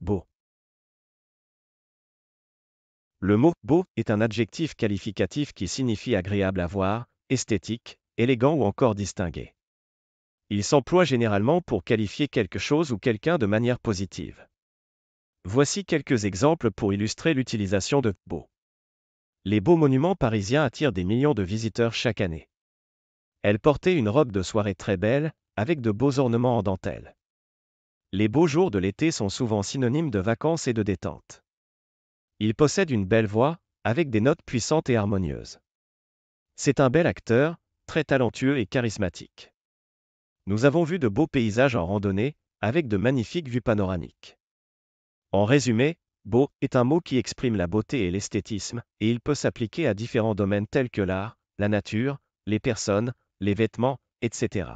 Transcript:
beau. Le mot beau est un adjectif qualificatif qui signifie agréable à voir, esthétique, élégant ou encore distingué. Il s'emploie généralement pour qualifier quelque chose ou quelqu'un de manière positive. Voici quelques exemples pour illustrer l'utilisation de beau. Les beaux monuments parisiens attirent des millions de visiteurs chaque année. Elle portait une robe de soirée très belle, avec de beaux ornements en dentelle. Les beaux jours de l'été sont souvent synonymes de vacances et de détente. Il possède une belle voix, avec des notes puissantes et harmonieuses. C'est un bel acteur, très talentueux et charismatique. Nous avons vu de beaux paysages en randonnée, avec de magnifiques vues panoramiques. En résumé, beau est un mot qui exprime la beauté et l'esthétisme, et il peut s'appliquer à différents domaines tels que l'art, la nature, les personnes, les vêtements, etc.